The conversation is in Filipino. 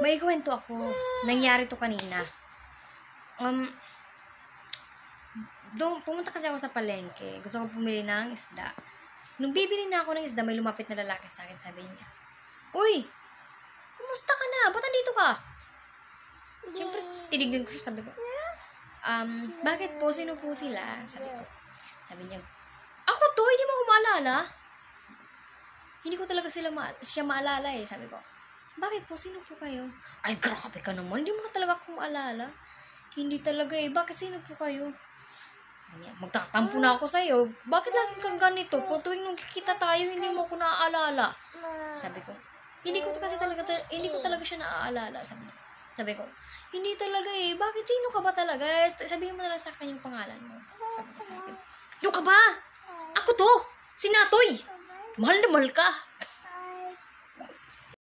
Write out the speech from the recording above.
May kwento ako. Nangyari to kanina. Um, doon, pumunta kasi ako sa palengke. Gusto ko pumili ng isda. Nung bibili na ako ng isda, may lumapit na lalaki sa akin. Sabi niya, Uy, kumusta ka na? Ba't nandito ka? Siyempre, tinignan ko siya. Sabi ko, um, bakit po? Sino po sila? Sabi ko. Sabi niya, ako to, hindi mo ako maalala. Hindi ko talaga sila ma- siya maalala eh. Sabi ko, bakit po? Sino po kayo? Ay, grabe ka naman. Hindi mo ka talaga ako maalala. Hindi talaga eh. Bakit sino po kayo? Sabi niya, Magtakatampo na ako sa'yo. Bakit lagi kang ganito? Po tuwing nung kikita tayo, hindi mo ako naaalala. Sabi ko, hindi ko kasi talaga, hindi ko talaga siya naaalala. Sabi niya. Sabi ko, hindi talaga eh. Bakit sino ka ba talaga? Sabihin mo na lang sa akin yung pangalan mo. Sabi niya sa akin, ano ka ba? Ako to! Si Natoy! Mahal na mahal ka!